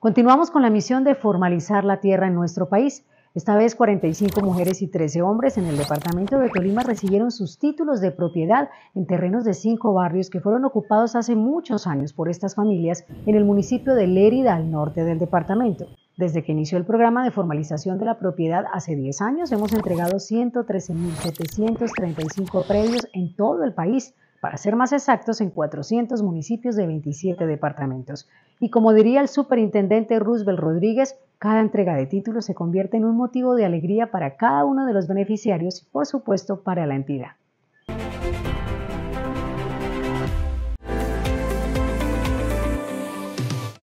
Continuamos con la misión de formalizar la tierra en nuestro país. Esta vez 45 mujeres y 13 hombres en el departamento de Tolima recibieron sus títulos de propiedad en terrenos de cinco barrios que fueron ocupados hace muchos años por estas familias en el municipio de Lérida, al norte del departamento. Desde que inició el programa de formalización de la propiedad hace 10 años, hemos entregado 113.735 predios en todo el país, para ser más exactos, en 400 municipios de 27 departamentos. Y como diría el superintendente Roosevelt Rodríguez, cada entrega de títulos se convierte en un motivo de alegría para cada uno de los beneficiarios y, por supuesto, para la entidad.